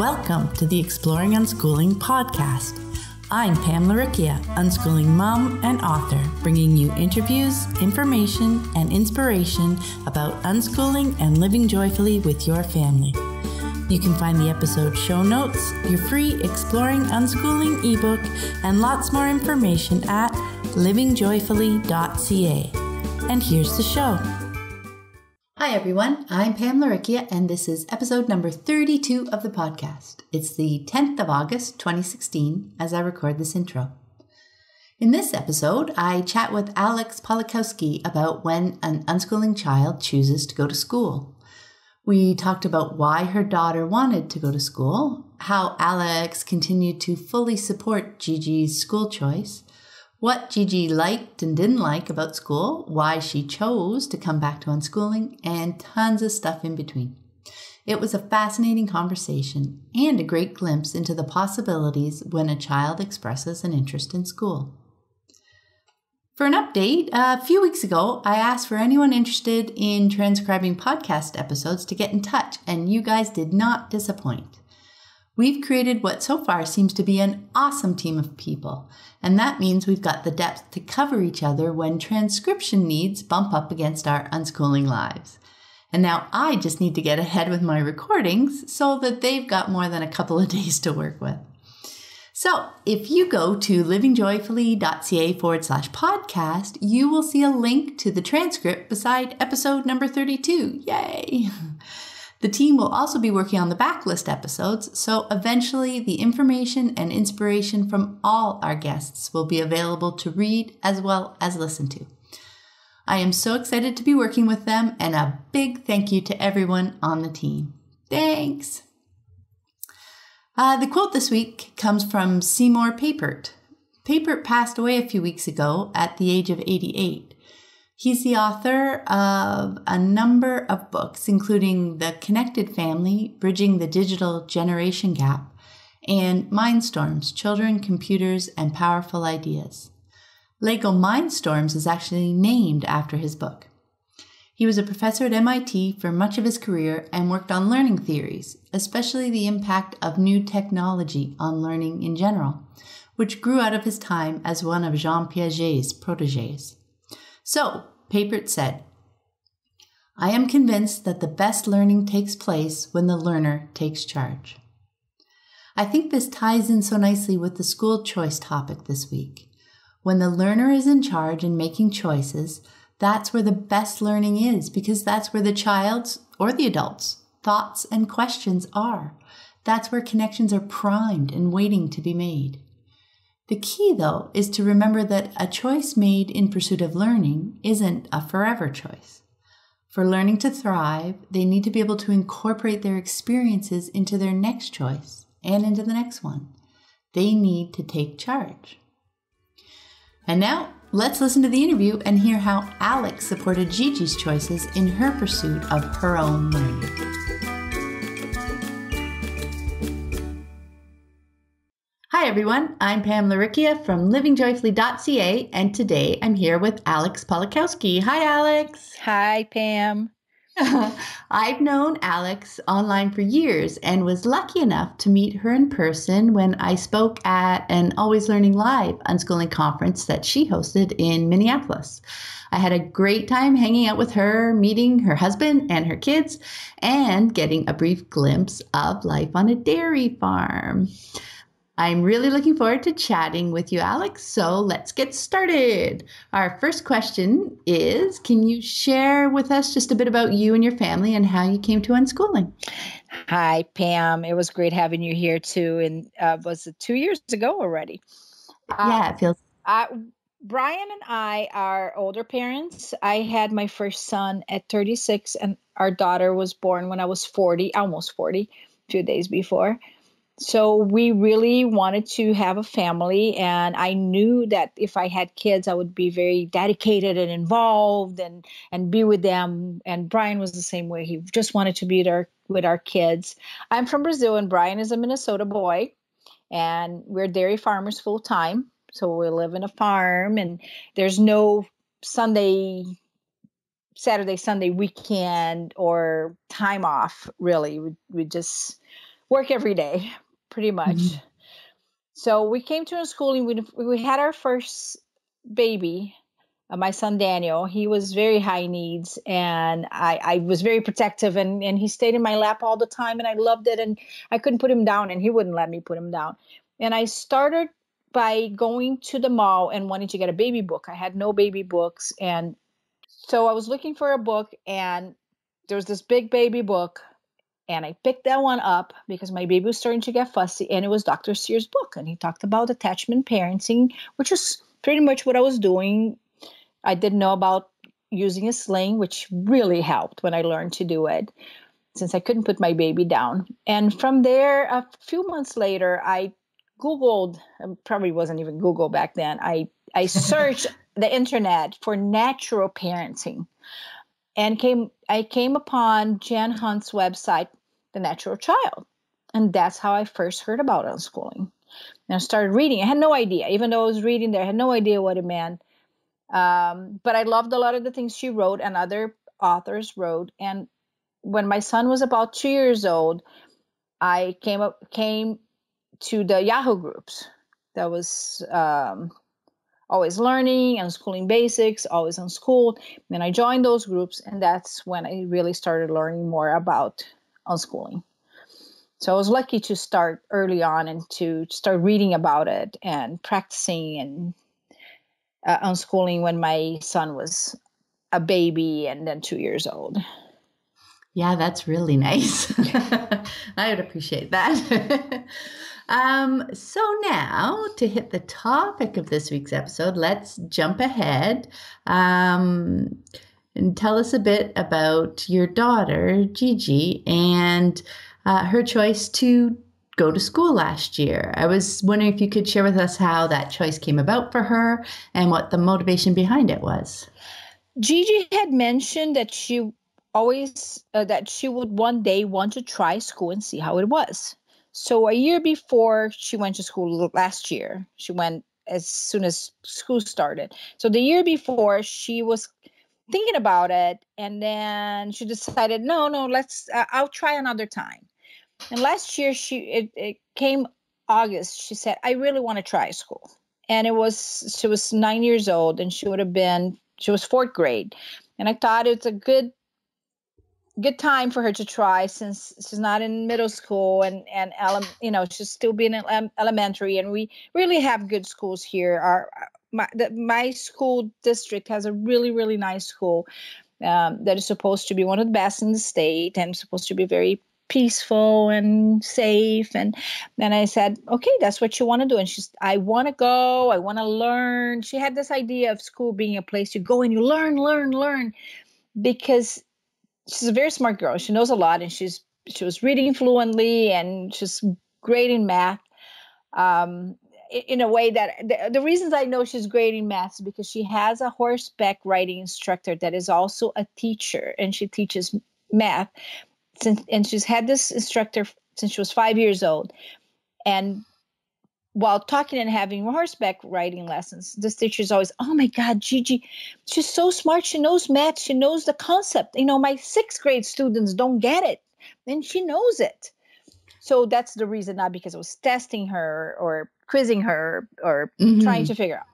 Welcome to the Exploring Unschooling podcast. I'm Pam Laricchia, unschooling mom and author, bringing you interviews, information, and inspiration about unschooling and living joyfully with your family. You can find the episode show notes, your free Exploring Unschooling ebook, and lots more information at livingjoyfully.ca. And here's the show. Hi, everyone. I'm Pam Laricchia, and this is episode number 32 of the podcast. It's the 10th of August, 2016, as I record this intro. In this episode, I chat with Alex Polikowsky about when an unschooling child chooses to go to school. We talked about why her daughter wanted to go to school, how Alex continued to fully support Gigi's school choice, what Gigi liked and didn't like about school, why she chose to come back to unschooling, and tons of stuff in between. It was a fascinating conversation and a great glimpse into the possibilities when a child expresses an interest in school. For an update, a few weeks ago, I asked for anyone interested in transcribing podcast episodes to get in touch, and you guys did not disappoint. We've created what so far seems to be an awesome team of people, and that means we've got the depth to cover each other when transcription needs bump up against our unschooling lives. And now I just need to get ahead with my recordings so that they've got more than a couple of days to work with. So, if you go to livingjoyfully.ca forward slash podcast, you will see a link to the transcript beside episode number 32. Yay! The team will also be working on the backlist episodes, so eventually the information and inspiration from all our guests will be available to read as well as listen to. I am so excited to be working with them, and a big thank you to everyone on the team. Thanks! Uh, the quote this week comes from Seymour Papert. Papert passed away a few weeks ago at the age of 88. He's the author of a number of books, including The Connected Family, Bridging the Digital Generation Gap, and Mindstorms Children, Computers, and Powerful Ideas. Lego Mindstorms is actually named after his book. He was a professor at MIT for much of his career and worked on learning theories, especially the impact of new technology on learning in general, which grew out of his time as one of Jean Piaget's proteges. So, Papert said, I am convinced that the best learning takes place when the learner takes charge. I think this ties in so nicely with the school choice topic this week. When the learner is in charge and making choices, that's where the best learning is because that's where the child's or the adult's thoughts and questions are. That's where connections are primed and waiting to be made. The key, though, is to remember that a choice made in pursuit of learning isn't a forever choice. For learning to thrive, they need to be able to incorporate their experiences into their next choice and into the next one. They need to take charge. And now, let's listen to the interview and hear how Alex supported Gigi's choices in her pursuit of her own learning. Everyone. I'm Pam Laricchia from livingjoyfully.ca, and today I'm here with Alex Polikowsky. Hi, Alex. Hi, Pam. I've known Alex online for years and was lucky enough to meet her in person when I spoke at an Always Learning Live unschooling conference that she hosted in Minneapolis. I had a great time hanging out with her, meeting her husband and her kids, and getting a brief glimpse of life on a dairy farm. I'm really looking forward to chatting with you, Alex. So let's get started. Our first question is Can you share with us just a bit about you and your family and how you came to unschooling? Hi, Pam. It was great having you here too. And uh, was it two years ago already? Yeah, it feels. Uh, Brian and I are older parents. I had my first son at 36, and our daughter was born when I was 40, almost 40, two days before so we really wanted to have a family and i knew that if i had kids i would be very dedicated and involved and and be with them. And brian was the same way. He just wanted to be there with our kids. I'm from brazil and brian is a minnesota boy and we're dairy farmers full time so we live in a farm and there's no sunday saturday sunday weekend or time off really. We, we just work every day, pretty much. Mm-hmm. So we came to unschooling. We we had our first baby, uh, my son Daniel. He was very high needs, and I I was very protective, and and he stayed in my lap all the time, and I loved it, and I couldn't put him down, and he wouldn't let me put him down. And I started by going to the mall and wanting to get a baby book. I had no baby books, and so I was looking for a book, and there was this big baby book and I picked that one up because my baby was starting to get fussy, and it was Dr. Sears' book. And he talked about attachment parenting, which is pretty much what I was doing. I didn't know about using a sling, which really helped when I learned to do it since I couldn't put my baby down. And from there, a few months later, I Googled, um, probably wasn't even Google back then. I, I searched the internet for natural parenting and came I came upon Jan Hunt's website, The Natural Child. And that's how I first heard about unschooling. And I started reading. I had no idea, even though I was reading there, I had no idea what it meant. Um, but I loved a lot of the things she wrote and other authors wrote. And when my son was about two years old, I came up came to the Yahoo groups. That was um, always learning, and schooling basics, always unschooled. Then I joined those groups, and that's when I really started learning more about unschooling. So I was lucky to start early on and to start reading about it and practicing and uh, unschooling when my son was a baby and then two years old. Yeah, that's really nice. I would appreciate that. um, so now to hit the topic of this week's episode, let's jump ahead um, and tell us a bit about your daughter, Gigi, and uh, her choice to go to school last year. I was wondering if you could share with us how that choice came about for her and what the motivation behind it was. Gigi had mentioned that she always uh, that she would one day want to try school and see how it was. So a year before she went to school last year, she went as soon as school started. So the year before she was thinking about it and then she decided no no let's uh, i'll try another time. And last year she it, it came august she said i really want to try school. And it was she was nine years old and she would have been she was fourth grade. And i thought it's a good good time for her to try since she's not in middle school and and ele- you know she's still being in elementary and we really have good schools here. Our my the, my school district has a really really nice school um, that is supposed to be one of the best in the state and supposed to be very peaceful and safe. And then i said okay that's what you want to do. And she's i want to go. I want to learn. She had this idea of school being a place you go and you learn learn learn because she's a very smart girl. She knows a lot and she's she was reading fluently and she's great in math. Um, in a way that the, the, reasons I know she's great in math is because she has a horseback riding instructor that is also a teacher and she teaches math since and she's had this instructor since she was five years old. And while talking and having horseback riding lessons this teacher is always oh my god gigi she's so smart. She knows math. She knows the concept. You know my sixth grade students don't get it and she knows it so that's the reason not because i was testing her or quizzing her or mm-hmm. trying to figure out.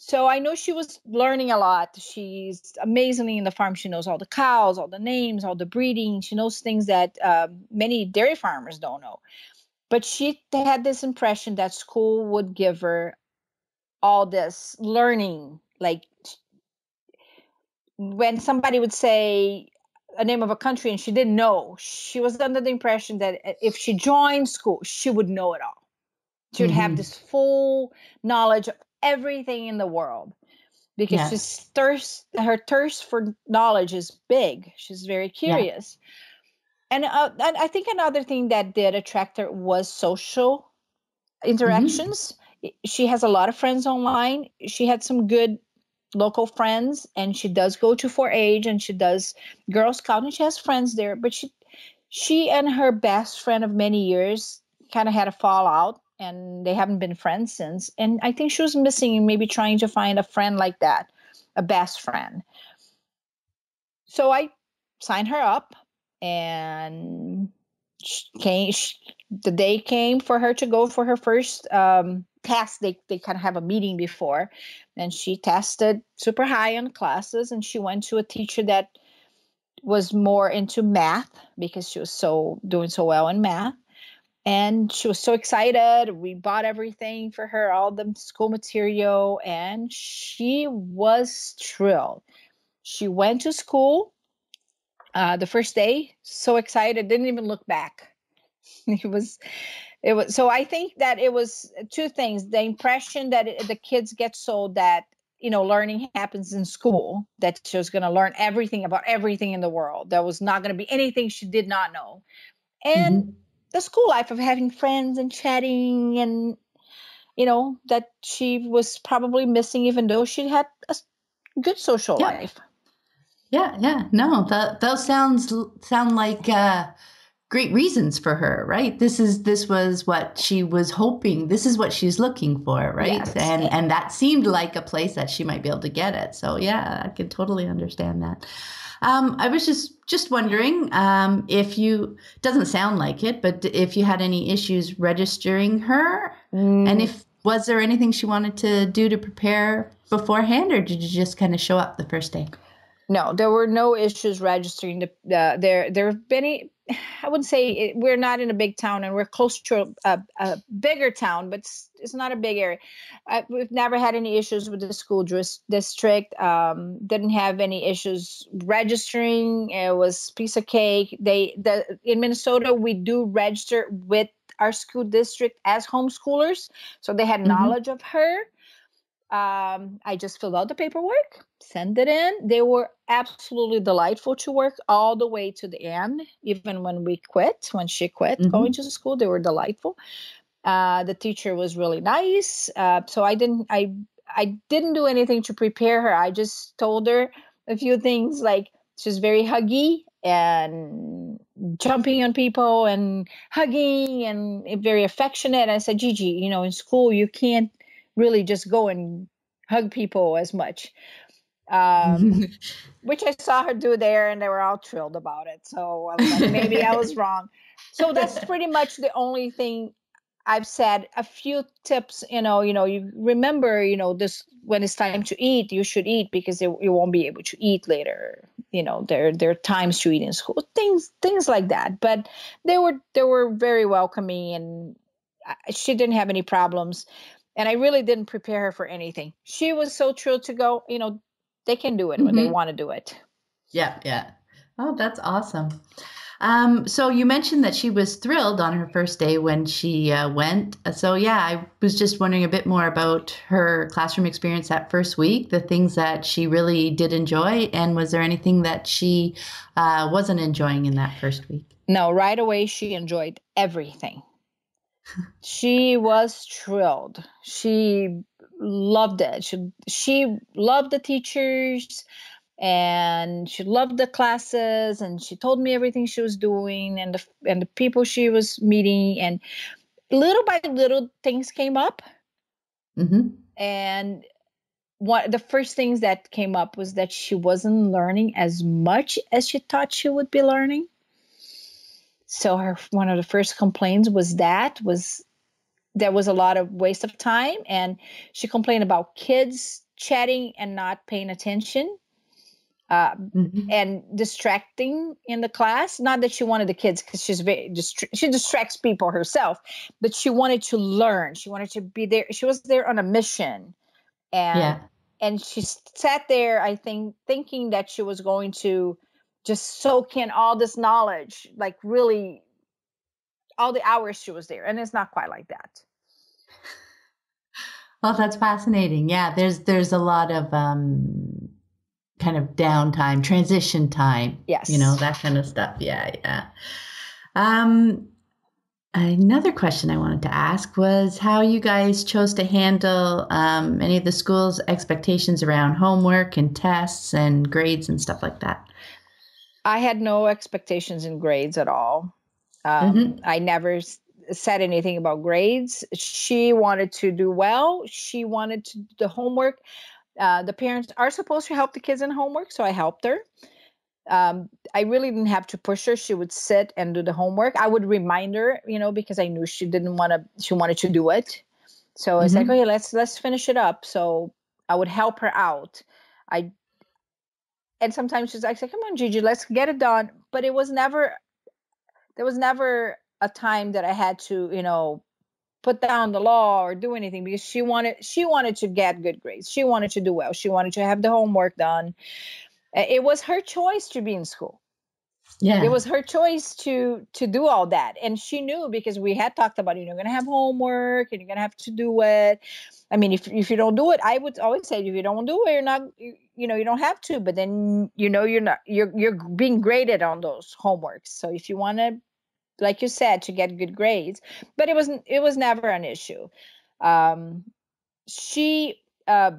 So I know she was learning a lot. She's amazingly in the farm. She knows all the cows, all the names, all the breeding. She knows things that uh, many dairy farmers don't know. But she had this impression that school would give her all this learning. Like when somebody would say a name of a country and she didn't know, she was under the impression that if she joined school, she would know it all she would mm-hmm. have this full knowledge of everything in the world because yes. she's thirst her thirst for knowledge is big she's very curious yeah. and, uh, and i think another thing that did attract her was social mm-hmm. interactions mm-hmm. she has a lot of friends online she had some good local friends and she does go to 4-H and she does girl scout and she has friends there but she she and her best friend of many years kind of had a fallout and they haven't been friends since. And I think she was missing maybe trying to find a friend like that, a best friend. So I signed her up and came the day came for her to go for her first um, test they, they kind of have a meeting before. And she tested super high on classes and she went to a teacher that was more into math because she was so doing so well in math. And she was so excited. We bought everything for her all the school material and she was thrilled. She went to school uh, the first day so excited didn't even look back it was it was so i think that it was two things the impression that it, the kids get sold that you know learning happens in school that she was going to learn everything about everything in the world there was not going to be anything she did not know and mm-hmm. the school life of having friends and chatting and you know that she was probably missing even though she had a good social yeah. life yeah yeah. No that those sounds sound like uh great reasons for her right? This is this was what she was hoping this is what she's looking for right? Yes. and and that seemed like a place that she might be able to get it. So yeah i can totally understand that. Um, i was just just wondering um, if you doesn't sound like it but if you had any issues registering her? Mm. and if was there anything she wanted to do to prepare beforehand or did you just kind of show up the first day no, there were no issues registering. The uh, there there have been I wouldn't say it, we're not in a big town and we're close to a, a bigger town, but it's, it's, not a big area. I, we've never had any issues with the school district. Um, didn't have any issues registering. It was piece of cake. They the in Minnesota we do register with our school district as homeschoolers, so they had mm-hmm. knowledge of her. Um, I just filled out the paperwork, sent it in. They were absolutely delightful to work all the way to the end, even when we quit, when she quit mm-hmm. going to the school, they were delightful. Uh, the teacher was really nice. Uh, so I didn't, I, I didn't do anything to prepare her. I just told her a few things like she's very huggy and jumping on people and hugging and very affectionate. I said, Gigi, you know, in school you can't really just go and hug people as much. Um, which I saw her do there, and they were all thrilled about it. So I like, maybe I was wrong. So that's pretty much the only thing I've said. A few tips, you know, you know, you remember, you know, this when it's time to eat, you should eat because you won't be able to eat later. You know, there there are times to eat in school, things things like that. But they were they were very welcoming, and she didn't have any problems and I really didn't prepare her for anything. She was so thrilled to go. You know, they can do it mm-hmm. when they mm-hmm. want to do it. Yeah, yeah. Oh, that's awesome. Um, so you mentioned that she was thrilled on her first day when she uh, went. So yeah, I was just wondering a bit more about her classroom experience that first week, the things that she really did enjoy, and was there anything that she uh, wasn't enjoying in that first week? No, right away she enjoyed everything she was thrilled. She loved it. She she loved the teachers and she loved the classes and she told me everything she was doing and the and the people she was meeting and little by little things came up. Mm-hmm. And what the first things that came up was that she wasn't learning as much as she thought she would be learning so her one of the first complaints was that was there was a lot of waste of time and she complained about kids chatting and not paying attention uh, mm-hmm. and distracting in the class not that she wanted the kids because she's very dist- she distracts people herself but she wanted to learn she wanted to be there she was there on a mission and yeah. and she sat there i think thinking that she was going to just soak in all this knowledge, like really all the hours she was there. And it's not quite like that. Well, that's fascinating. Yeah, there's there's a lot of um kind of downtime, transition time. Yes. You know, that kind of stuff. Yeah, yeah. Um another question I wanted to ask was how you guys chose to handle um, any of the school's expectations around homework and tests and grades and stuff like that. I had no expectations in grades at all. Um, mm-hmm. I never said anything about grades. She wanted to do well. She wanted to do the homework. Uh, the parents are supposed to help the kids in homework, so I helped her. um, I really didn't have to push her. She would sit and do the homework. I would remind her, you know, because I knew she didn't want to. She wanted to do it. So mm-hmm. I was like, "Okay, let's let's finish it up." So I would help her out. I and sometimes she's like, "Come on, Gigi, let's get it done." But it was never. There was never a time that I had to, you know, put down the law or do anything because she wanted she wanted to get good grades. She wanted to do well. She wanted to have the homework done. It was her choice to be in school. Yeah. It was her choice to to do all that. And she knew because we had talked about, you know, you're gonna have homework and you're gonna have to do it. I mean, if if you don't do it, I would always say if you don't do it, you're not you, know, you don't have to, but then you know you're not you're you're being graded on those homeworks. So if you wanna like you said, to get good grades. But it wasn't it was never an issue. Um she uh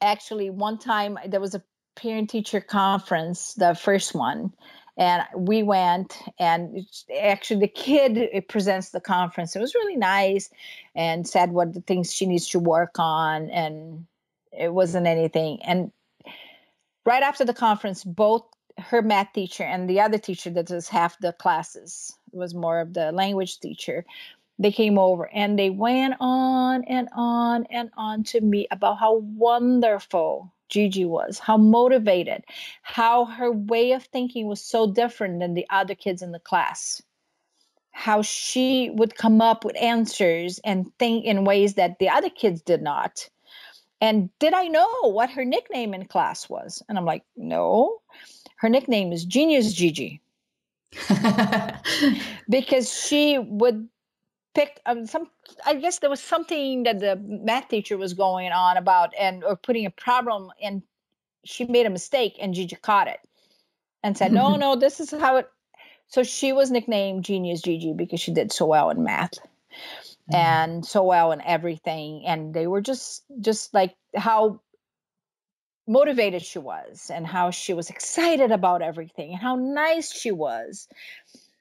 actually one time there was a parent teacher conference, the first one, and we went and actually the kid presents the conference. It was really nice and said what the things she needs to work on and it wasn't anything. And right after the conference, both her math teacher and the other teacher that does half the classes was more of the language teacher they came over and they went on and on and on to me about how wonderful Gigi was, how motivated, how her way of thinking was so different than the other kids in the class, how she would come up with answers and think in ways that the other kids did not. And did I know what her nickname in class was? And I'm like, no. Her nickname is Genius Gigi. because she would pick um, some i guess there was something that the math teacher was going on about and or putting a problem and she made a mistake and gigi caught it and said no no this is how it so she was nicknamed genius gigi because she did so well in math mm-hmm. and so well and everything and they were just just like how motivated she was and how she was excited about everything and how nice she was.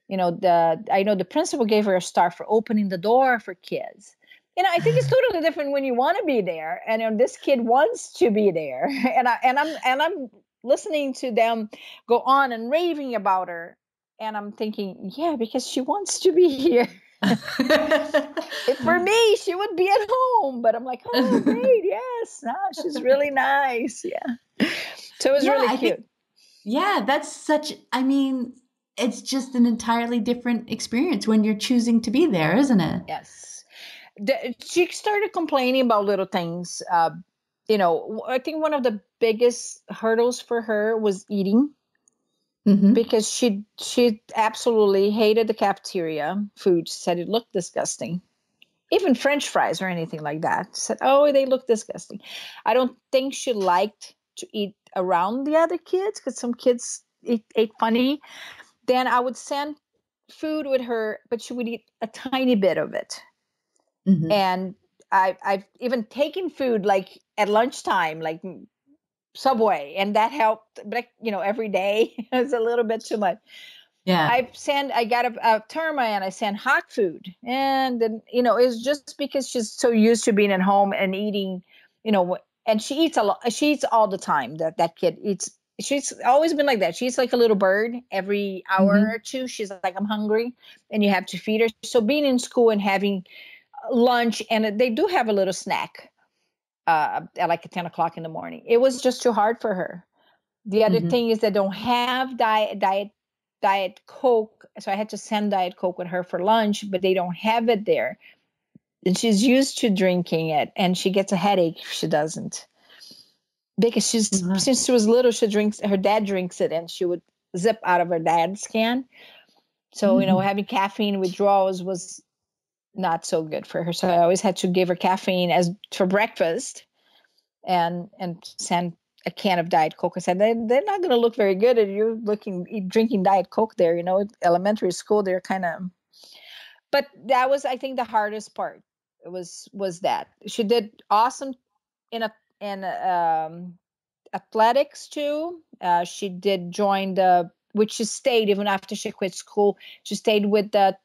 You know the i know the principal gave her a star for opening the door for kids. You know i think it's totally different when you want to be there and know, this kid wants to be there and i and i'm and i'm listening to them go on and raving about her and i'm thinking yeah because she wants to be here for me she would be at home but i'm like oh great yes no, she's really nice yeah so it was yeah, really cute think, yeah that's such i mean it's just an entirely different experience when you're choosing to be there, isn't it? Yes. The, she started complaining about little things. Uh, you know, I think one of the biggest hurdles for her was eating. Mm-hmm. Because she she absolutely hated the cafeteria food. She said it looked disgusting even french fries or anything like that she said oh they look disgusting i don't think she liked to eat around the other kids because some kids ate, ate funny then I would send food with her, but she would eat a tiny bit of it. Mm-hmm. And I, I've even taken food like at lunchtime, like Subway, and that helped. But you know, every day it's a little bit too much. Yeah, I send. I got a, a terma and I send hot food, and then you know, it's just because she's so used to being at home and eating, you know, and she eats a lot. She eats all the time. That that kid eats she's always been like that. She's like a little bird. Every hour mm-hmm. or two, she's like, I'm hungry, and you have to feed her. So being in school and having lunch, and they do have a little snack uh, at like 10 o'clock in the morning. It was just too hard for her. The other mm-hmm. thing is they don't have diet diet diet coke, so I had to send diet coke with her for lunch, but they don't have it there. And she's used to drinking it, and she gets a headache if she doesn't because she's mm-hmm. since she was little, she drinks her dad drinks it, and she would zip out of her dad's can. So mm-hmm. you know, mm-hmm. having caffeine withdrawals was not so good for her. So I always had to give her caffeine as for breakfast, and and send a can of diet coke. I said they they're not going to look very good if you're looking drinking diet coke there. You know, elementary school they're kind of. But that was, I think, the hardest part. It was was that she did awesome in a in a, um, athletics too. Uh, she did join the, which she stayed even after she quit school. She stayed with the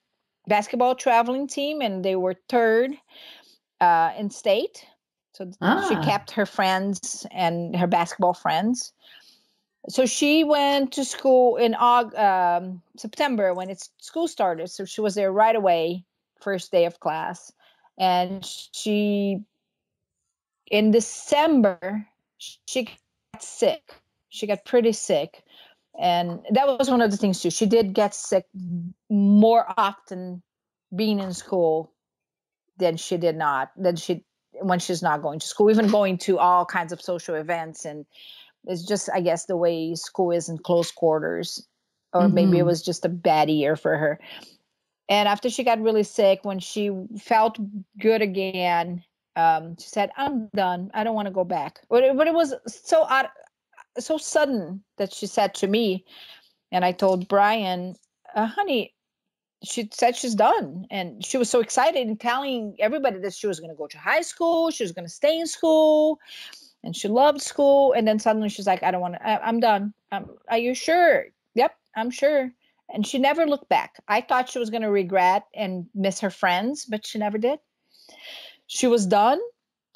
basketball traveling team, and they were third uh, in state. So ah. she kept her friends and her basketball friends. so she went to school in August, um, September when it's school started. So she was there right away, first day of class, and she in December she got sick. She got pretty sick, and that was one of the things too. She did get sick more often being in school than she did not than she when she's not going to school, even going to all kinds of social events and it's just, I guess, the way school is in close quarters, or mm-hmm. maybe it mm-hmm. was just a bad year for her. And after she got really sick, when she felt good again, um, she said, "I'm done. I don't want to go back." But it, but it was so odd, so sudden that she said to me, and I told Brian, uh, "Honey, she said she's done. And she was so excited and telling everybody that she was going to go to high school she was going to stay in school and she loved school. And then suddenly she's like i don't want to i'm done. Um, are you sure? Yep i'm sure. And she never looked back. I thought she was going to regret and miss her friends but she never did. She was done.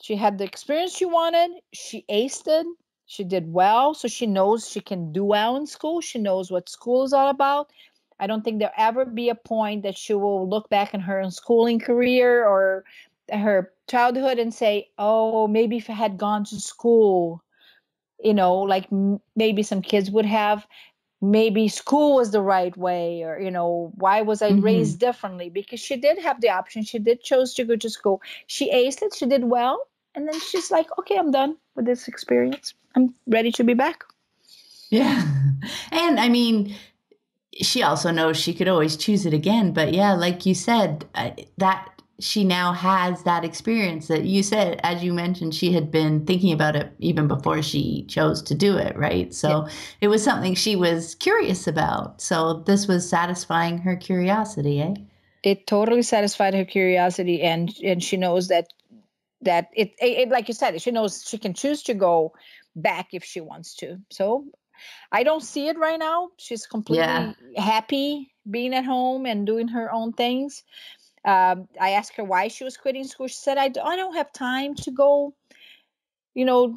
She had the experience she wanted. She aced it she did well so she knows she can do well in school she knows what school is all about i don't think there'll ever be a point that she will look back in her schooling career or her childhood and say, oh, maybe if I had gone to school, you know, like m- maybe some kids would have, maybe school was the right way, or, you know, why was I mm-hmm. raised differently? Because she did have the option. She did chose to go to school. She aced it. She did well. And then she's like, okay, I'm done with this experience. I'm ready to be back. Yeah. And I mean, she also knows she could always choose it again. But yeah, like you said, uh, that she now has that experience that you said, as you mentioned, she had been thinking about it even before she chose to do it, right? So yeah. it was something she was curious about. So this was satisfying her curiosity, eh? It totally satisfied her curiosity, and and she knows that that it, it, it like you said, she knows she can choose to go back if she wants to. So I don't see it right now. She's completely yeah. happy being at home and doing her own things um, I asked her why she was quitting school. She said, I, I don't have time to go, you know,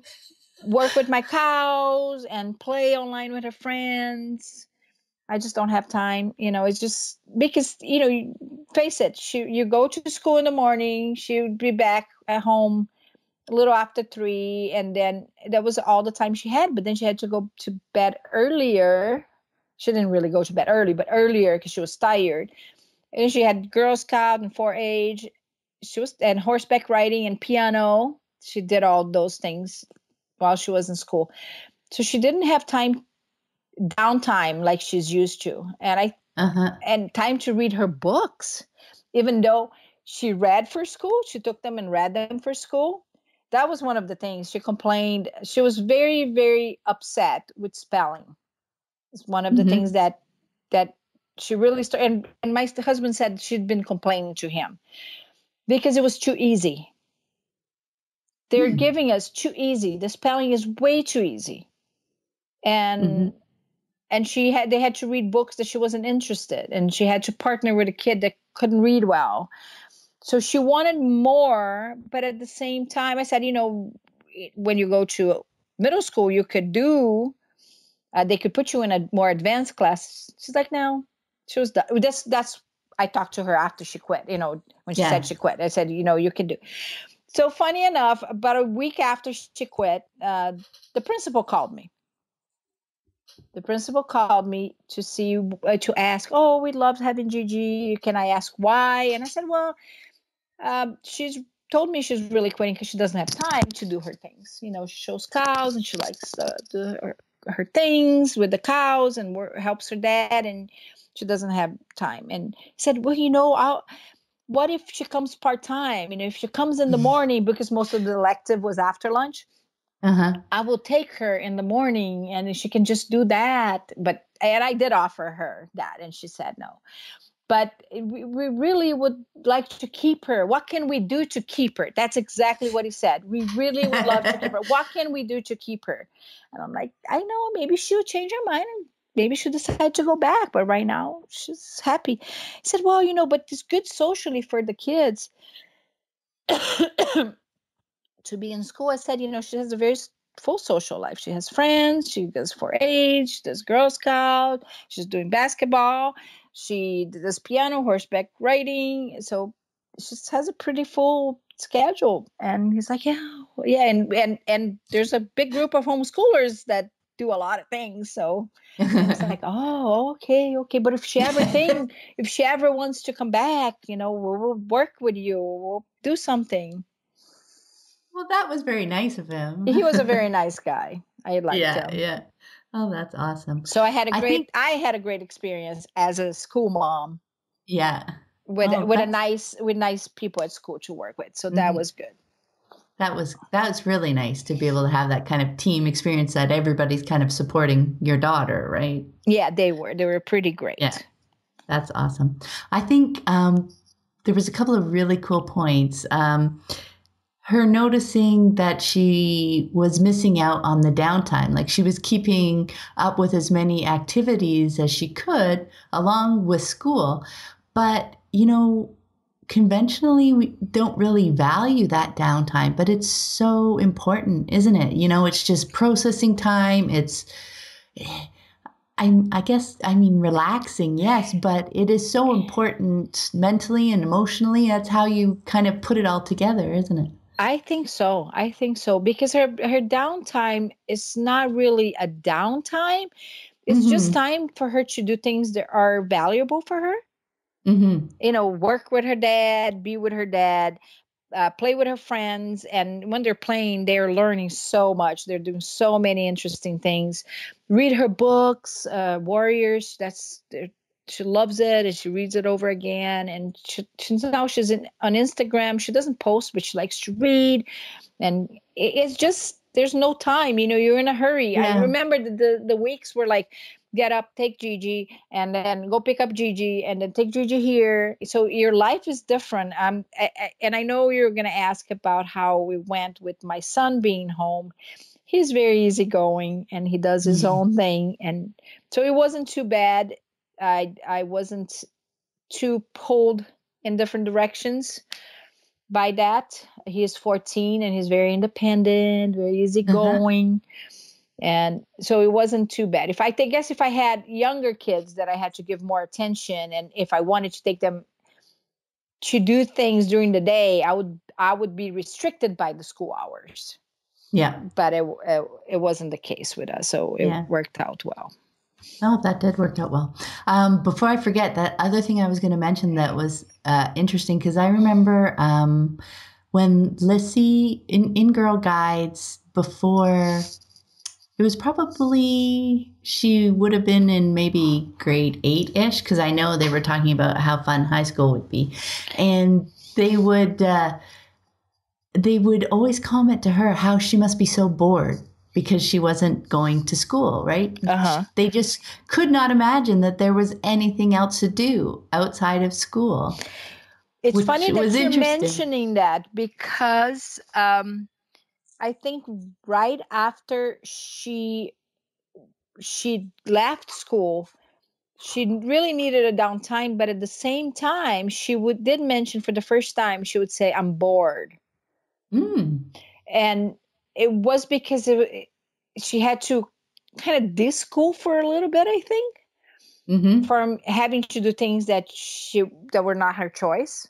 work with my cows and play online with her friends. I just don't have time. You know, it's just because, you know, face it, she, you go to school in the morning, she would be back at home a little after three. And then that was all the time she had. But then she had to go to bed earlier. She didn't really go to bed early, but earlier because she was tired and she had Girl Scout and 4-H. She was and horseback riding and piano. She did all those things while she was in school. So she didn't have time downtime like she's used to. And I uh-huh. and time to read her books. Even though she read for school, she took them and read them for school. That was one of the things she complained. She was very, very upset with spelling. It's one of the mm-hmm. things that that she really started and, and my husband said she'd been complaining to him because it was too easy they're mm. giving us too easy the spelling is way too easy and mm-hmm. and she had they had to read books that she wasn't interested and she had to partner with a kid that couldn't read well so she wanted more but at the same time i said you know when you go to middle school you could do uh, they could put you in a more advanced class she's like no she was that's that's I talked to her after she quit. You know, when she yeah. said she quit, I said, you know, you can do. So funny enough, about a week after she quit, uh, the principal called me. The principal called me to see uh, to ask, oh, we loved having Gigi. Can I ask why? And I said, well, um, she's told me she's really quitting because she doesn't have time to do her things. You know, she shows cows and she likes uh, the, her, her things with the cows and helps her dad and she doesn't have time. And said well you know I'll, what if she comes part-time? You know if she comes in the morning because most of the elective was after lunch uh-huh. i will take her in the morning and she can just do that. But and i did offer her that and she said no but we, we really would like to keep her what can we do to keep her that's exactly what he said we really would love to keep her what can we do to keep her and i'm like i know maybe she'll change her mind and maybe she'll decide to go back, but right now she's happy. He said, Well, you know, but it's good socially for the kids to be in school. I said, You know, she has a very full social life. She has friends. She does 4-H. She does Girl Scout. She's doing basketball. She does piano, horseback riding. So she just has a pretty full schedule. And he's like, yeah, yeah. And and and there's a big group of homeschoolers that do a lot of things. So it's like, oh, okay, okay. But if she ever think, if she ever wants to come back, you know, we'll, we'll work with you. We'll do something. Well, that was very nice of him. he was a very nice guy. I liked yeah, him. Yeah. Oh, that's awesome. So I had a great I, think, I had a great experience as a school mom. Yeah. With oh, with a nice with nice people at school to work with. So that mm-hmm. was good. That was that was really nice to be able to have that kind of team experience that everybody's kind of supporting your daughter, right? Yeah, they were. They were pretty great. Yeah. That's awesome. I think um, there was a couple of really cool points. Um, her noticing that she was missing out on the downtime. Like she was keeping up with as many activities as she could along with school. But, you know, conventionally we don't really value that downtime, but it's so important, isn't it? You know, it's just processing time. It's, I, I guess, I mean, relaxing, yes, but it is so important mentally and emotionally. That's how you kind of put it all together, isn't it? I think so. I think so because her her downtime is not really a downtime. It's mm-hmm. just time for her to do things that are valuable for her. Mm-hmm. You know, work with her dad, be with her dad, uh, play with her friends, and when they're playing, they're learning so much. They're doing so many interesting things. Read her books, uh, Warriors. That's she loves it and she reads it over again and she, she now she's in, on instagram she doesn't post but she likes to read. And it, it's just there's no time you know you're in a hurry. Yeah. i remember the, the, the weeks were like get up take gigi and then go pick up gigi and then take gigi here. So your life is different. Um I, I, and i know you're going to ask about how we went with my son being home. He's very easygoing and he does his mm-hmm. own thing and so it wasn't too bad I I wasn't too pulled in different directions by that. He is 14 and he's very independent, very uh-huh. easygoing. Uh-huh. And so it wasn't too bad. If I, I guess if I had younger kids that I had to give more attention and if I wanted to take them to do things during the day, I would I would be restricted by the school hours. Yeah. But it it, it wasn't the case with us, so it yeah. worked out well. Oh, that did work out well. Um, before I forget, that other thing I was going to mention that was uh, interesting because I remember um, when Lissy in, in Girl Guides before it was probably she would have been in maybe grade eight ish because I know they were talking about how fun high school would be, and they would uh, they would always comment to her how she must be so bored because she wasn't going to school, right? Uh-huh. They just could not imagine that there was anything else to do outside of school. It's funny that you're mentioning that because um, I think right after she she left school, she really needed a downtime, but at the same time, she would did mention for the first time she would say, "I'm bored," mm. and it was because it, she had to kind of deschool for a little bit, I think, mm-hmm. from having to do things that she that were not her choice.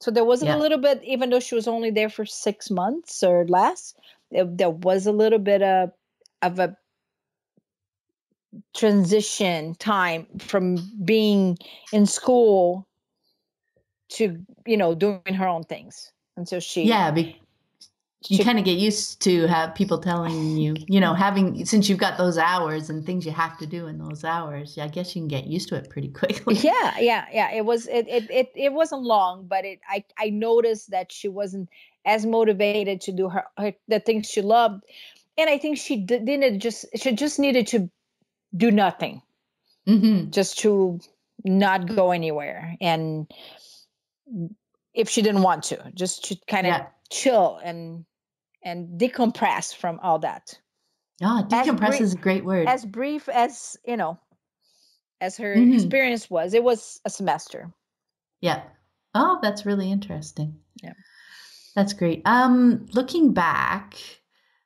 So there wasn't yeah. a little bit, even though she was only there for six months or less, it, there was a little bit of of a transition time from being in school to you know doing her own things until she yeah be- you kind of get used to have people telling you, you know, having since you've got those hours and things you have to do in those hours. I guess you can get used to it pretty quickly. Yeah, yeah, yeah. It was it it it, it wasn't long, but it I I noticed that she wasn't as motivated to do her, her the things she loved, and I think she didn't just she just needed to do nothing, mm-hmm. just to not go anywhere, and if she didn't want to, just to kind of. Yeah chill and and decompress from all that. Ah, decompress brief, is a great word. As brief as you know, as her mm-hmm. experience was, it was a semester. Yeah. Oh, that's really interesting. Yeah. That's great. Um, looking back,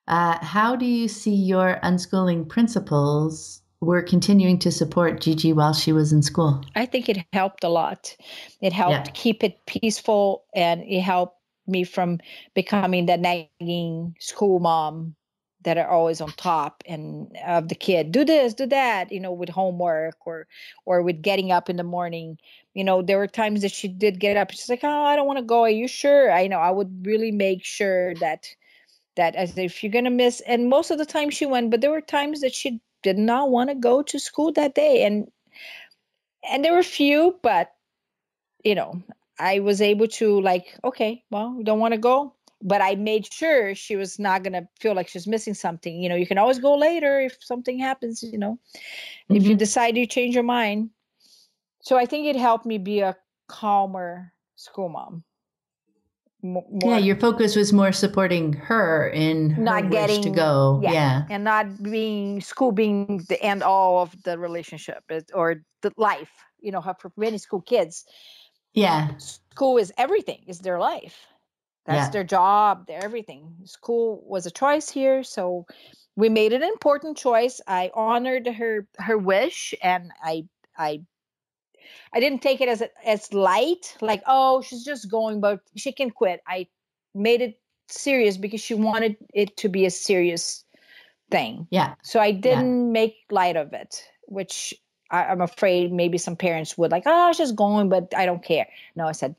Uh, how do you see your unschooling principles were continuing to support Gigi while she was in school? I think it helped a lot. It helped yeah. keep it peaceful and it helped me from becoming the nagging school mom that are always on top and of the kid do this do that you know with homework or or with getting up in the morning. You know there were times that she did get up she's like oh i don't want to go. Are you sure? I know i would really make sure that that as if you're gonna miss and most of the time she went but there were times that she did not want to go to school that day and and there were few but you know i was able to like okay well we don't want to go but i made sure she was not going to feel like she's missing something you know you can always go later if something happens you know mm-hmm. if you mm-hmm. decide you change your mind so i think it helped me be a calmer school mom more, yeah, your focus was more supporting her in her not getting to go. Yeah, yeah, and not being school being the end all of the relationship or the life. You know, for many school kids, yeah, school is everything. Is their life. That's yeah. their job. Their everything. School was a choice here, so we made an important choice. I honored her her wish, and I I I didn't take it as as light, like oh she's just going, but she can quit. I made it serious because she wanted it to be a serious thing. Yeah. So I didn't yeah. make light of it, which I, am afraid maybe some parents would like, oh, just going, but I don't care. No, I said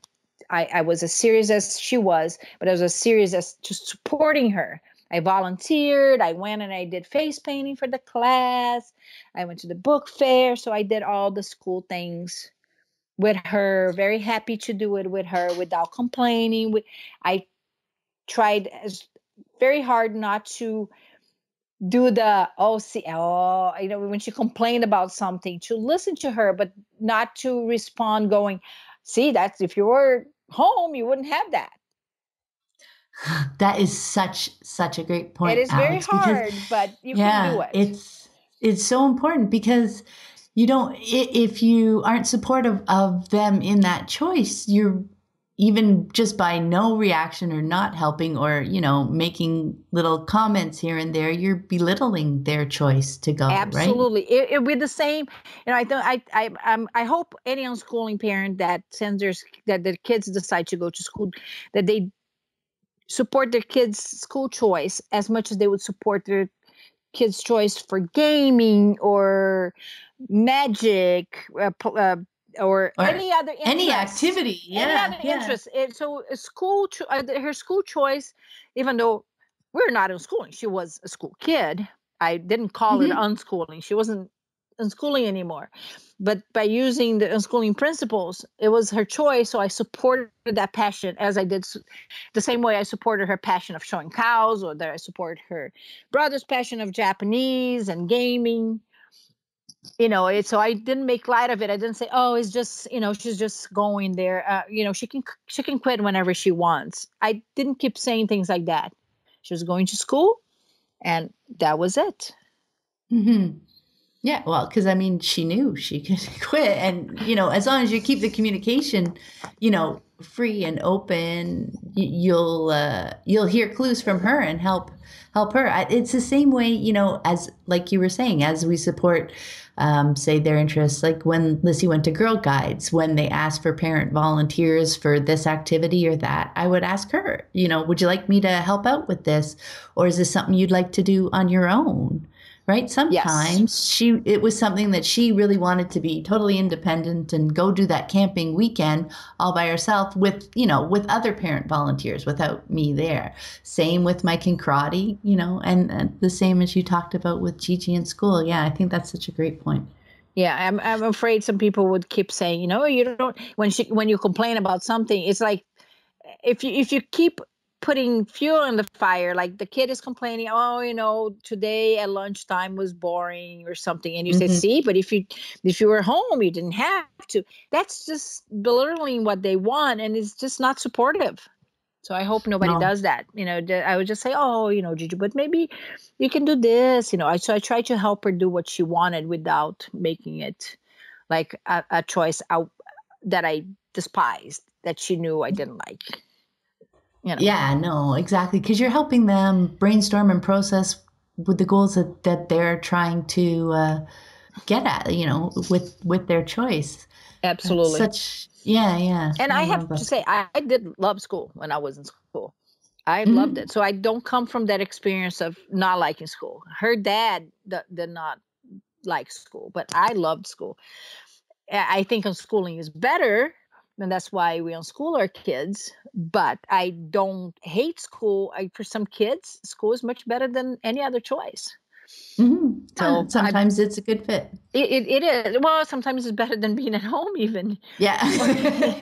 I, I was as serious as she was, but I was as serious as just supporting her. I volunteered. I went and I did face painting for the class. I went to the book fair. So I did all the school things with her, very happy to do it with her without complaining. I tried as very hard not to do the oh see oh you know when she complained about something to listen to her but not to respond going see that's if you were home you wouldn't have that. That is such such a great point it is Alex, very hard because, but you yeah, can do it. it's it's so important because you don't if you aren't supportive of them in that choice you're even just by no reaction or not helping or you know making little comments here and there you're belittling their choice to go absolutely right? it, it be the same you know i don't i i um, i hope any unschooling parent that sends their that the kids decide to go to school that they support their kids school choice as much as they would support their kids choice for gaming or magic uh, uh, or, or, any other interest, any activity yeah any other yeah. interest it, so school cho- uh, her school choice even though we're not in schooling she was a school kid. I didn't call mm-hmm. it unschooling. She wasn't unschooling anymore. But by using the unschooling principles it was her choice so i supported that passion as i did the same way i supported her passion of showing cows or that i support her brother's passion of japanese and gaming you know it so i didn't make light of it. I didn't say oh it's just you know she's just going there uh, you know she can she can quit whenever she wants. I didn't keep saying things like that. She was going to school and that was it. Mm-hmm. yeah well because i mean she knew she could quit and you know as long as you keep the communication you know free and open you'll uh, you'll hear clues from her and help help her it's the same way you know as like you were saying as we support um, say their interests. Like when Lissy went to Girl Guides, when they asked for parent volunteers for this activity or that, I would ask her, you know, would you like me to help out with this? Or is this something you'd like to do on your own? Right? Sometimes yes. she it was something that she really wanted to be totally independent and go do that camping weekend all by herself with you know with other parent volunteers without me there. Same with my karate you know and, and the same as you talked about with gigi in school. Yeah i think that's such a great point. Yeah, I'm I'm afraid some people would keep saying, you know, you don't when she when you complain about something, it's like if you if you keep putting fuel in the fire like the kid is complaining oh you know today at lunchtime was boring or something and you mm-hmm. say see but if you if you were home you didn't have to that's just belittling what they want and it's just not supportive so i hope nobody no. does that you know i would just say oh you know Gigi, but maybe you can do this you know I, so i tried to help her do what she wanted without making it like a, a choice out that i despised that she knew i didn't like You know? Yeah, no, exactly. Because you're helping them brainstorm and process with the goals that, that they're trying to uh, get at, you know, with with their choice. Absolutely. Such yeah, yeah. And I, I have to say, I, I, did love school when I was in school. I mm-hmm. loved it. So I don't come from that experience of not liking school. Her dad d- did not like school, but I loved school. I think unschooling is better, and that's why we unschool our kids. But I don't hate school. I, for some kids, school is much better than any other choice. Mm-hmm. So sometimes I, it's a good fit. It, it, it is. Well, sometimes it's better than being at home, even. Yeah.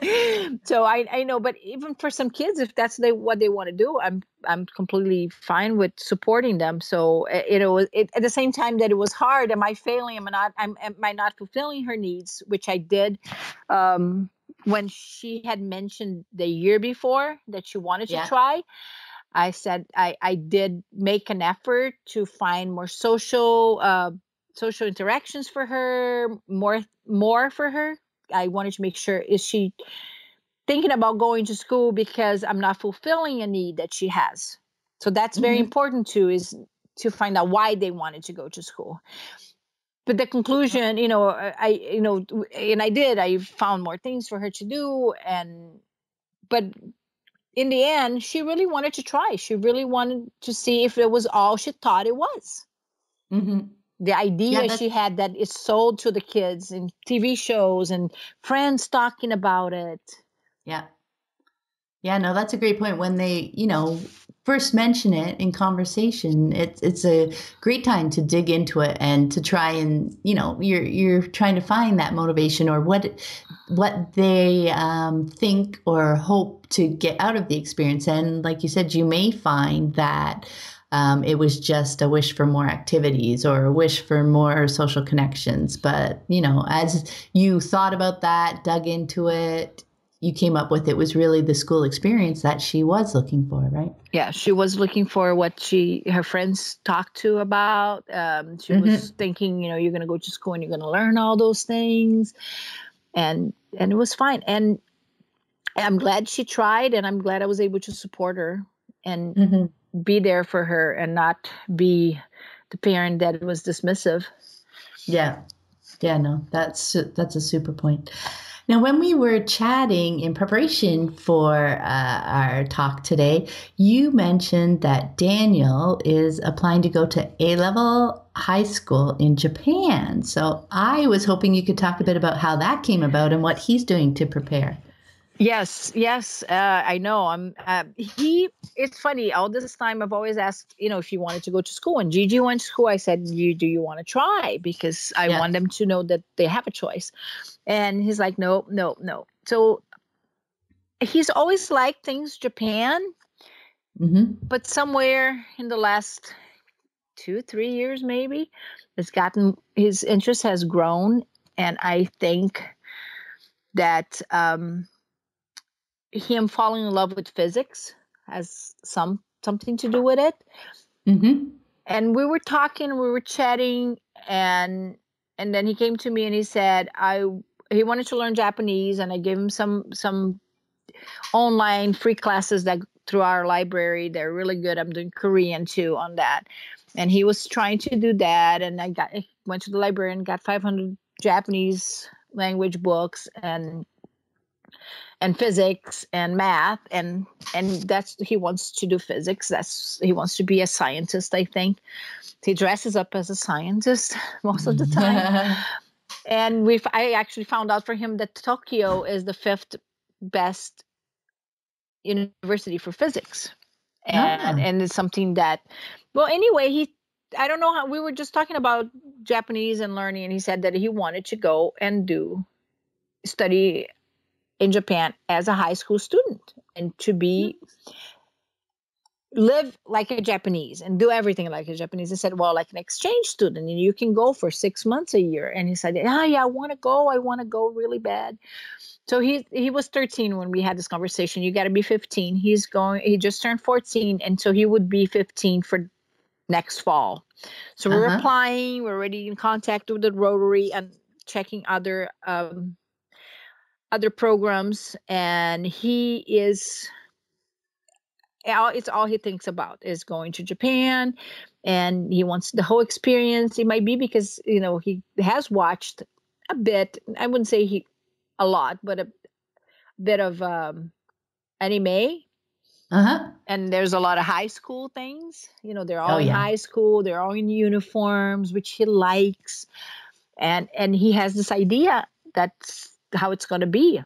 so I, I know, but even for some kids, if that's they, what they want to do, I'm I'm completely fine with supporting them. So it, it was it, at the same time that it was hard. Am I failing? Am I not? Am, am I not fulfilling her needs? Which I did. Um, when she had mentioned the year before that she wanted to try I said I, I did make an effort to find more social uh, social interactions for her, more more for her. I wanted to make sure is she thinking about going to school because I'm not fulfilling a need that she has. So that's very mm-hmm. important too is to find out why they wanted to go to school. But the conclusion, you know, I you know, and I did. I found more things for her to do, and but in the end, she really wanted to try. She really wanted to see if it was all she thought it was. Mm-hmm. The idea yeah, she had that is sold to the kids in TV shows and friends talking about it. Yeah. Yeah, no, that's a great point. When they, you know, first mention it in conversation, it's it's a great time to dig into it and to try and, you know, you're you're trying to find that motivation or what what they um, think or hope to get out of the experience. And like you said, you may find that um, it was just a wish for more activities or a wish for more social connections. But, you know, as you thought about that, dug into it, you came up with it was really the school experience that she was looking for, right? Yeah, she was looking for what she her friends talked to about. Um, she mm-hmm. was thinking, you know, you're going to go to school and you're going to learn all those things, and and it was fine. And I'm glad she tried, and I'm glad I was able to support her and mm-hmm. be there for her, and not be the parent that was dismissive. Yeah, yeah, no, that's that's a super point. Now, when we were chatting in preparation for uh, our talk today, you mentioned that Daniel is applying to go to A level high school in Japan. So I was hoping you could talk a bit about how that came about and what he's doing to prepare. Yes, yes, uh, I know. I'm. Uh, he. It's funny. All this time, I've always asked, you know, if he wanted to go to school. And Gigi went to school. I said, "You do you want to try?" Because I yeah. want them to know that they have a choice. And he's like, "No, no, no." So he's always liked things Japan, mm-hmm. but somewhere in the last two, three years, maybe, it's gotten his interest has grown, and I think that. um him falling in love with physics has some something to do with it. Mm-hmm. And we were talking, we were chatting, and and then he came to me and he said, I he wanted to learn Japanese, and I gave him some some online free classes that through our library. They're really good. I'm doing Korean too on that, and he was trying to do that, and I got went to the library and got 500 Japanese language books and and physics and math and and that's he wants to do physics. That's he wants to be a scientist i think. He dresses up as a scientist most of the time. Mm-hmm. And we i actually found out for him that tokyo is the fifth best university for physics. And ah. and it's something that well anyway he i don't know how we were just talking about japanese and learning and he said that he wanted to go and do study in Japan as a high school student and to be live like a Japanese and do everything like a Japanese. I said, well, like an exchange student, and you can go for six months a year. And he said, oh, yeah, I want to go. I want to go really bad. So he he was 13 when we had this conversation. You got to be 15. He's going. He just turned 14, and so he would be 15 for next fall. So uh-huh. we're applying. We're already in contact with the Rotary and checking other um, other programs and he is it's all he thinks about is going to Japan and he wants the whole experience. It might be because, you know, he has watched a bit, I wouldn't say he a lot, but a bit of um, anime. Uh-huh. And there's a lot of high school things. You know, they're all Oh, in yeah. high school, they're all in uniforms, which he likes. And and he has this idea that's how it's going to be.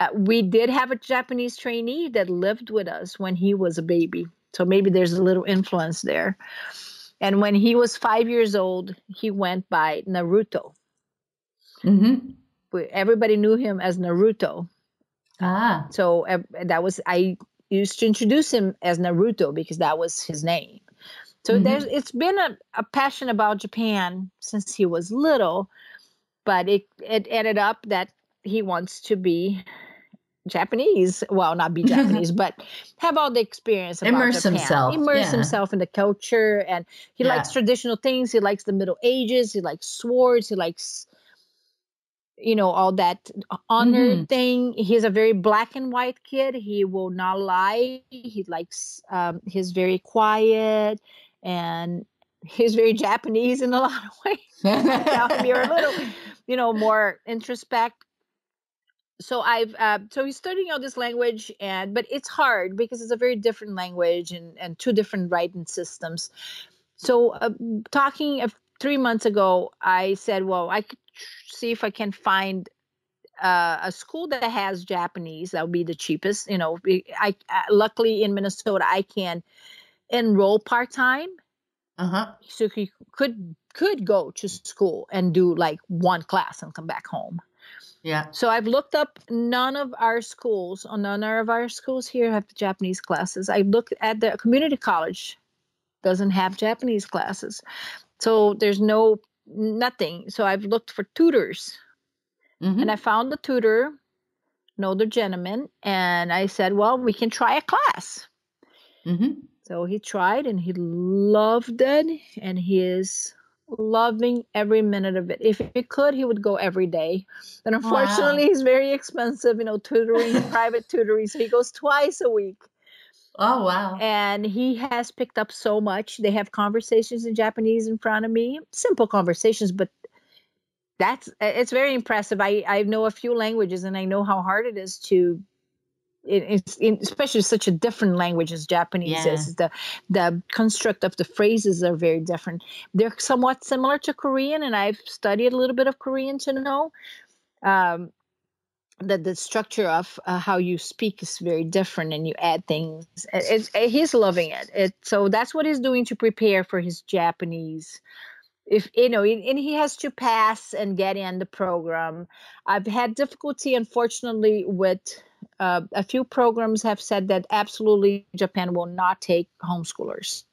Uh, we did have a Japanese trainee that lived with us when he was a baby. So maybe there's a little influence there. And when he was five years old, he went by Naruto. Mm-hmm. Everybody knew him as Naruto. Ah. So ev- that was I used to introduce him as Naruto because that was his name. So Mhm. there's it's been a, a passion about Japan since he was little, but it it ended up that he wants to be Japanese. Well, not be Japanese, but have all the experience. About Immerse Japan. himself, Immerse yeah. himself in the culture, and he Yeah. likes traditional things. He likes the Middle Ages. He likes swords. He likes, you know, all that honor Mhm. thing. He's a very black and white kid. He will not lie. He likes. Um, he's very quiet, and he's very Japanese in a lot of ways now you're a little you know more introspect so i've uh, so he's studying all this language and but it's hard because it's a very different language and and two different writing systems so uh, talking of three months ago i said well i could see if i can find uh, a school that has japanese that would be the cheapest you know i, I luckily in minnesota i can enroll part-time uh-huh. so he could could go to school and do like one class and come back home. Yeah. So I've looked up none of our schools, or none of our schools here have the Japanese classes. I looked at the community college doesn't have Japanese classes. So there's no nothing. So I've looked for tutors Mhm. and I found the tutor, an older gentleman, and I said, Well, we can try a class. Mhm. So he tried and he loved it and he is loving every minute of it. If he could, he would go every day. But oh, unfortunately, he's very expensive, you know, tutoring, private tutoring. So he goes twice a week. Oh wow. And he has picked up so much. They have conversations in Japanese in front of me, simple conversations, but that's it's very impressive. I, I know a few languages and I know how hard it is to it's in, especially such a different language as Japanese Yeah. is. The the construct of the phrases are very different. They're somewhat similar to Korean, and I've studied a little bit of Korean to know um, that the structure of uh, how you speak is very different, and you add things. It, it- he's loving it. It so that's what he's doing to prepare for his Japanese. If you know, and he has to pass and get in the program. I've had difficulty, unfortunately, with uh, a few programs have said that absolutely Japan will not take homeschoolers.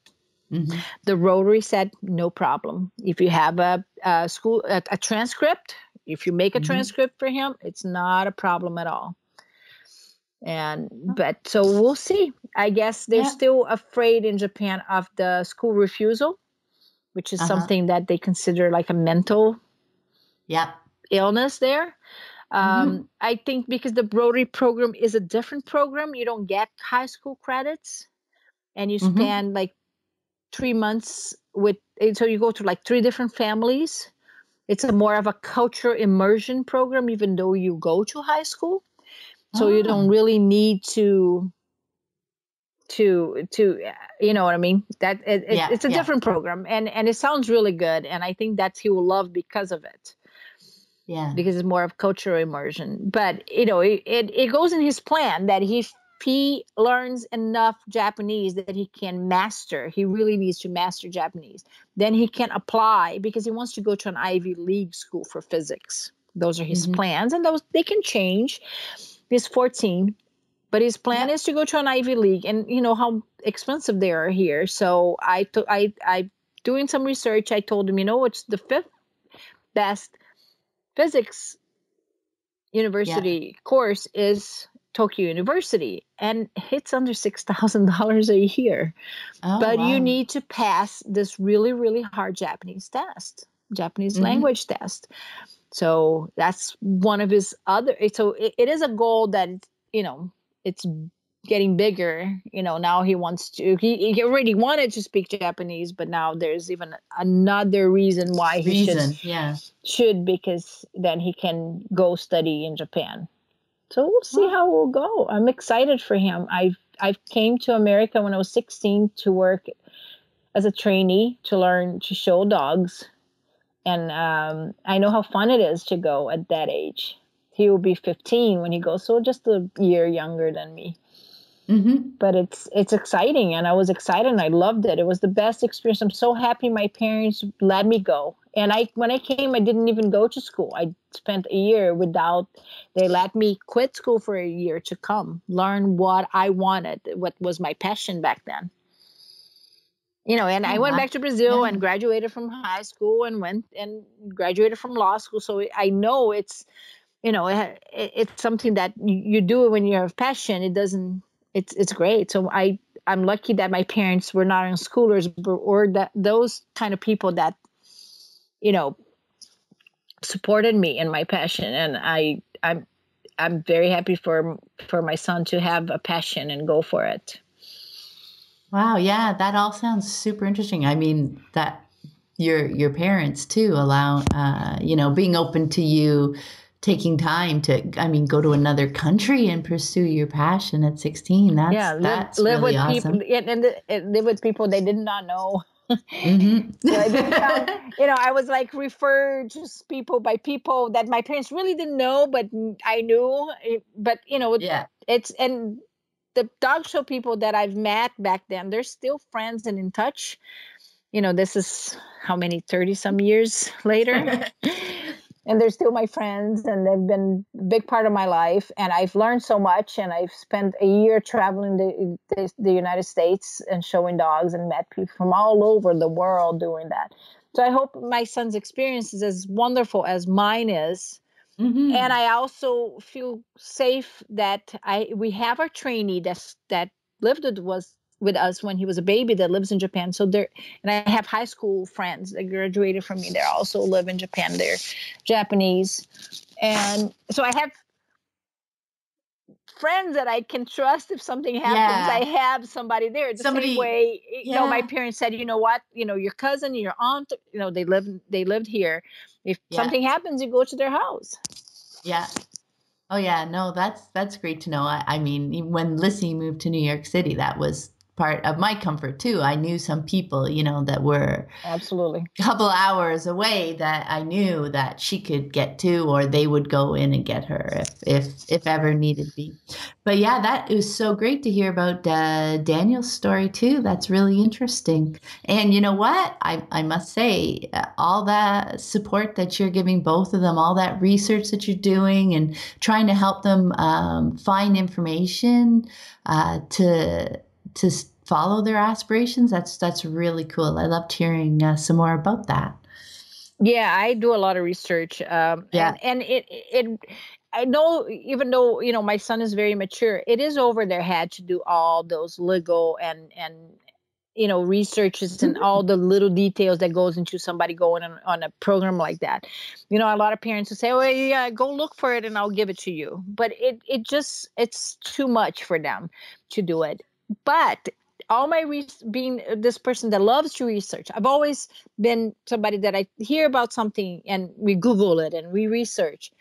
Mhm. The Rotary said no problem. If you have a, a school a, a transcript, if you make a Mhm. transcript for him, it's not a problem at all. And but so we'll see. I guess they're Yeah. still afraid in Japan of the school refusal, which is Uh-huh. something that they consider like a mental Yeah. illness there. Mm-hmm. Um, I think because the Rotary program is a different program, you don't get high school credits, and you Mhm. spend like three months with. So you go to like three different families. It's a more of a culture immersion program, even though you go to high school. So you don't Ah. really need to to to uh, you know what I mean. That it- Yeah, it's a yeah. different program, and and it sounds really good, and I think that he will love because of it Yeah. because it's more of cultural immersion. But you know, it, it, it goes in his plan that he he learns enough Japanese that he can master. He really needs to master Japanese. Then he can apply because he wants to go to an Ivy League school for physics. Those are his Mhm. plans, and those they can change. He's 14, but his plan is to go to an Ivy League, and you know how expensive they are here. So I took I I doing some research. I told him, you know, it's the fifth best physics university course is Tokyo University, and it's under six thousand dollars a year. Oh, but you need to pass this really, really hard Japanese test, Japanese Mhm. language test. So that's one of his other. So it, it is a goal that you know it's getting bigger you know now he wants to he, he already wanted to speak japanese but now there's even another reason why he Reason, should yeah. should because then he can go study in japan. So we'll see how it will go. I'm excited for him. I've i came to america when i was 16 to work as a trainee to learn to show dogs. And um, i know how fun it is to go at that age. He will be 15 when he goes so just a year younger than me Mm-hmm. but it's it's exciting and i was excited and i loved it. It was the best experience. I'm so happy my parents let me go. And i when i came i didn't even go to school. I spent a year without they let me quit school for a year to come learn what i wanted what was my passion back then. You know and i Oh, went wow. back to brazil Yeah. and graduated from high school and went and graduated from law school. So i know it's you know it, it- it's something that you, you do when you have passion. It doesn't it's it's great. So i i'm lucky that my parents were not unschoolers schoolers or that those kind of people that you know supported me in my passion. And i i'm i'm very happy for for my son to have a passion and go for it. Wow, yeah, that all sounds super interesting. I mean, that your your parents too allow uh, you know, being open to you taking time to I mean, go to another country and pursue your passion at 16. That's yeah live, that's live really with awesome. people and, and, live with people they did not know Mhm. Found- you know, I was like referred to people by people that my parents really didn't know, but I knew. eh, But you know, yeah. it's and the dog show people that I've met back then, they're still friends and in touch. You know, this is how many thirty some years later, and they're still my friends, and they've been a big part of my life. And I've learned so much, and I've spent a year traveling the the, the United States and showing dogs, and met people from all over the world doing that. So I hope my son's experience is as wonderful as mine is Mhm. and I also feel safe that I we have our trainee that's that lived with was with us when he was a baby that lives in Japan. So there and I have high school friends that graduated from me. They also live in Japan. They're Japanese. And so I have friends that I can trust if something happens. Yeah. I have somebody there. The Somebody- same way, you know, my parents said, you know what, you know, your cousin, your aunt, you know, they live they lived here. If Yeah. something happens, you go to their house. Yeah. Oh yeah, no, that's that's great to know. I, I mean, when Lissy moved to New York City, that was part of my comfort too. I knew some people, you know, that were Absolutely. a couple hours away that I knew that she could get to, or they would go in and get her if if if ever needed be. But yeah, that is so great to hear about uh, Daniel's story too. That's really interesting. And you know what? I I must say, uh, all that support that you're giving both of them, all that research that you're doing, and trying to help them um, find information uh, to to follow their aspirations. That's that's really cool. I loved hearing uh, some more about that. Yeah, I do a lot of research. Um, Yeah. and, and it it I know even though you know my son is very mature, it is over their head to do all those legal and and you know researches and Mhm. all the little details that goes into somebody going on, on a program like that. You know, a lot of parents will say, "Oh yeah, go look for it and I'll give it to you," but it it just it's too much for them to do it. But all my re- being this person that loves to research, I've always been somebody that I hear about something and we Google it and we research.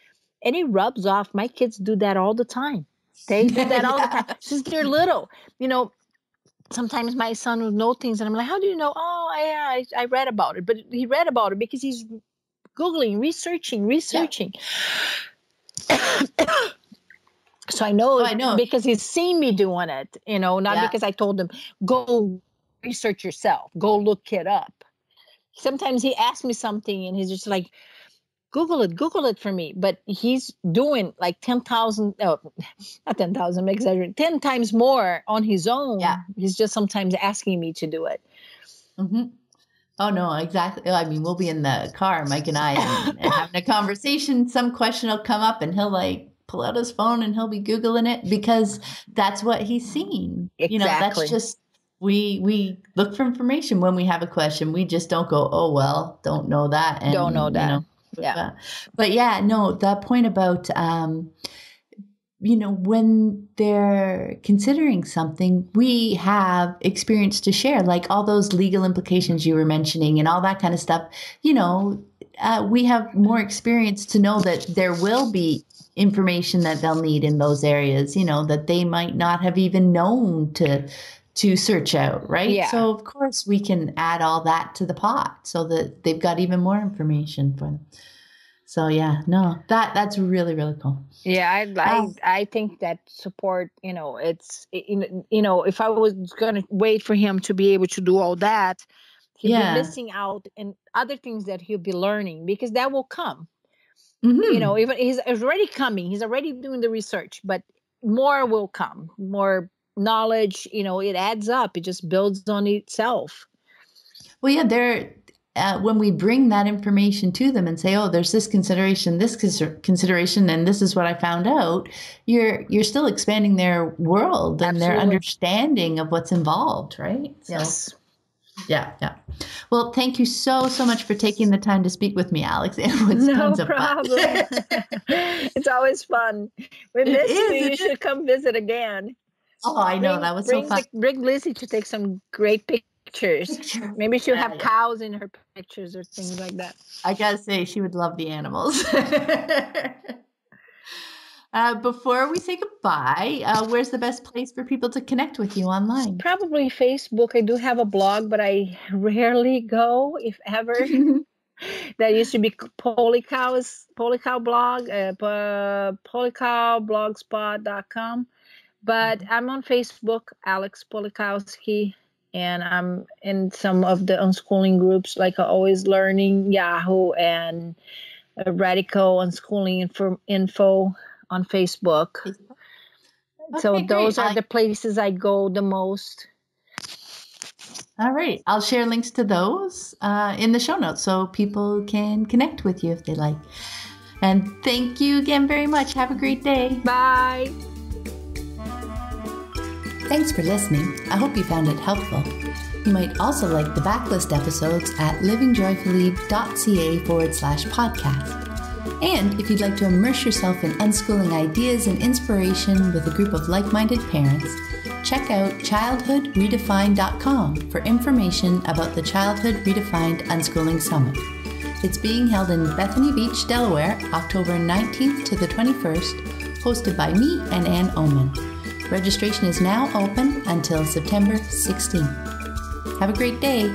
And it rubs off. My kids do that all the time. They do that all the time since they're little. You know, sometimes my son will know things and I'm like, how do you know? Oh, I, I, I read about it. But he read about it because he's Googling, researching, researching. So I know, Oh, I know. because he's seen me doing it, you know, not Yeah. because I told him, go research yourself, go look it up. Sometimes he asks me something and he's just like, Google it, Google it for me. But he's doing like 10,000, oh, not 10,000, I'm exaggerating, 10 times more on his own. Yeah. He's just sometimes asking me to do it. hmm Oh no, exactly. I mean, we'll be in the car, Mike and I, and, and having a conversation. Some question will come up, and he'll like pull out his phone and he'll be googling it because that's what he's seen. You know, that's just we we look for information when we have a question. We just don't go, oh well, don't know that, and Don't know you that. know, Yeah. but, but yeah, no, that point about um, you know, when they're considering something, we have experience to share, like all those legal implications you were mentioning and all that kind of stuff. You know, uh, we have more experience to know that there will be information that they'll need in those areas, you know, that they might not have even known to to search out, right? Yeah. So of course we can add all that to the pot so that they've got even more information for them. So yeah, no, that that's really really cool. Yeah, I I, um, I think that support, you know, it's you know, if I was gonna wait for him to be able to do all that, he'll yeah. be missing out and other things that he'll be learning because that will come. Mm-hmm. You know, even he's already coming. He's already doing the research, but more will come. More knowledge, you know, it adds up. It just builds on itself. Well, yeah, there. Uh, when we bring that information to them and say, "Oh, there's this consideration, this consideration, and this is what I found out," you're you're still expanding their world and Absolutely. their understanding of what's involved, right? So, yes. Yeah, yeah. Well, thank you so so much for taking the time to speak with me, Alex. It was no problem. it's always fun. We miss you. You should come visit again. Oh, I know bring, that was so fun. Bring Lissy to take some great pictures. Picture. Maybe she'll yeah, have yeah. cows in her pictures or things like that. I gotta say, she would love the animals. uh, before we say goodbye, uh, where's the best place for people to connect with you online? Probably Facebook. I do have a blog, but I rarely go, if ever. that used to be Polycow's Polycow blog, uh, polycowblogspot.com. But mm-hmm. I'm on Facebook, Alex Polikowsky, and I'm in some of the unschooling groups like Always Learning, Yahoo, and Radical Unschooling info, info on Facebook. Okay, so those great. are I... the places I go the most. All right. I'll share links to those uh, in the show notes so people can connect with you if they like. And thank you again very much. Have a great day. Bye. Thanks for listening. I hope you found it helpful. You might also like the backlist episodes at livingjoyfully.ca forward slash podcast. And if you'd like to immerse yourself in unschooling ideas and inspiration with a group of like minded parents, check out childhoodredefined.com for information about the Childhood Redefined Unschooling Summit. It's being held in Bethany Beach, Delaware, October 19th to the 21st, hosted by me and Anne Ohman. Registration is now open until September 16th. Have a great day.